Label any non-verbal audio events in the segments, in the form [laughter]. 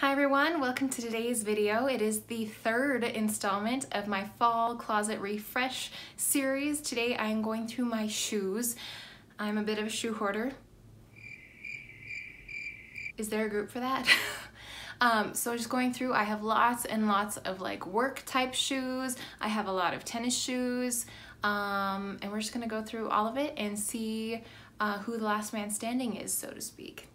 Hi everyone, welcome to today's video. It is the third installment of my Fall Closet Refresh series. Today I am going through my shoes. I'm a bit of a shoe hoarder. Is there a group for that? [laughs] Um, so just going through, I have lots and lots of like work type shoes. I have a lot of tennis shoes. Um, and we're just gonna go through all of it and see uh, who the last man standing is, so to speak.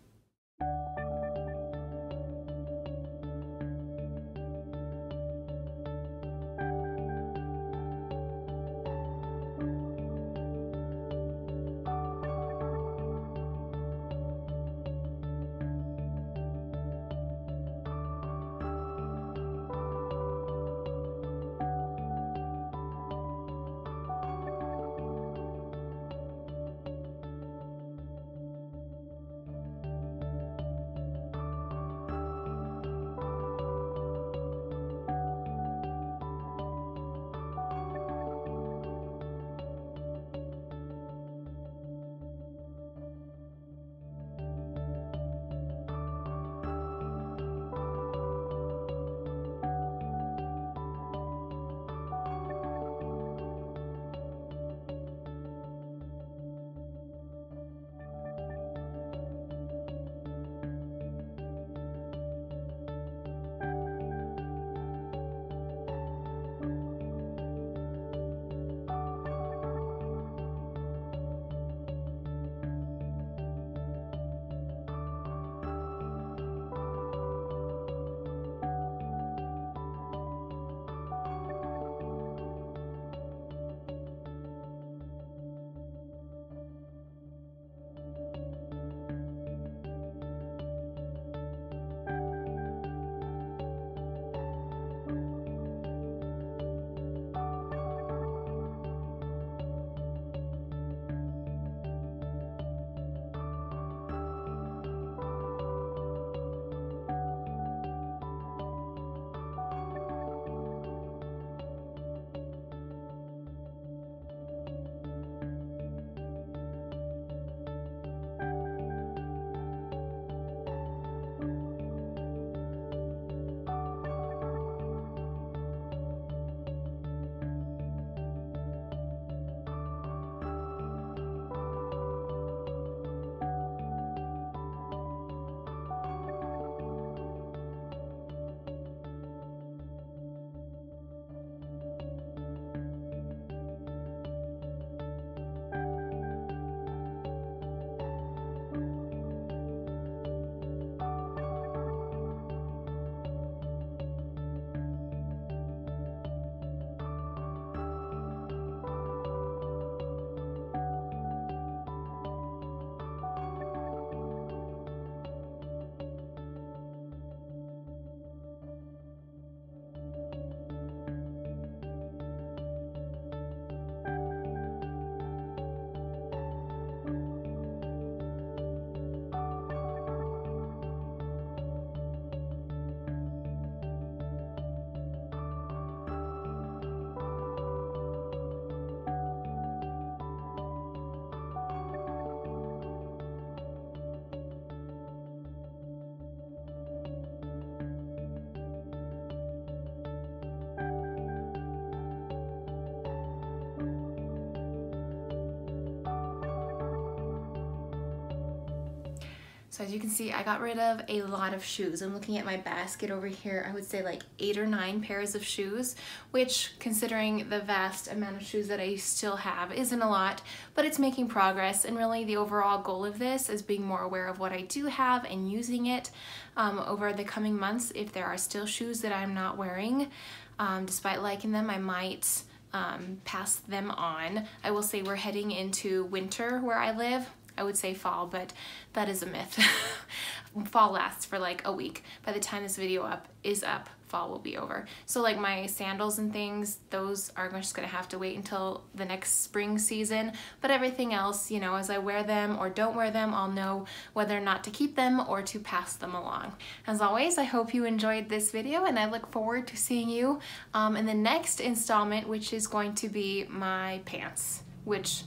As you can see, I got rid of a lot of shoes. I'm looking at my basket over here. I would say like eight or nine pairs of shoes, which considering the vast amount of shoes that I still have isn't a lot, but it's making progress. And really the overall goal of this is being more aware of what I do have and using it um, over the coming months. If there are still shoes that I'm not wearing, um, despite liking them, I might um, pass them on. I will say we're heading into winter where I live I would say fall, but that is a myth. [laughs] fall lasts for like a week. By the time this video up is up, fall will be over. So like my sandals and things, those are just gonna have to wait until the next spring season. But everything else, you know, as I wear them or don't wear them, I'll know whether or not to keep them or to pass them along. As always, I hope you enjoyed this video and I look forward to seeing you um, in the next installment, which is going to be my pants, which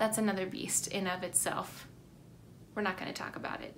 that's another beast in of itself. We're not going to talk about it.